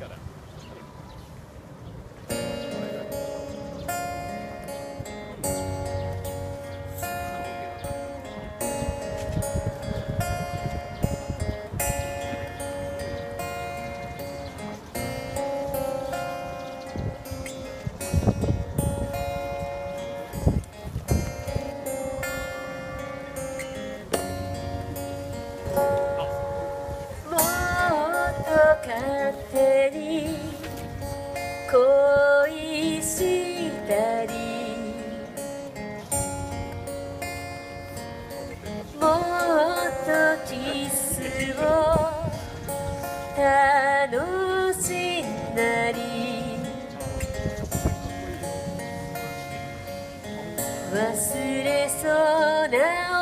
got it. 手に恋したり。もっとキスを楽しんだり。忘れそうな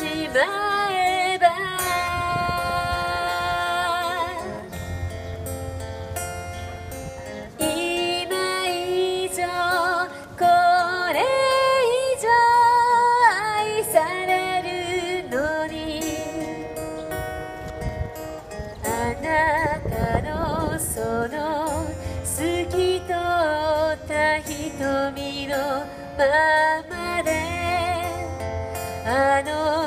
しまえば。今以上これ以上愛されるのに。あなたのその透き通った瞳のままで。あの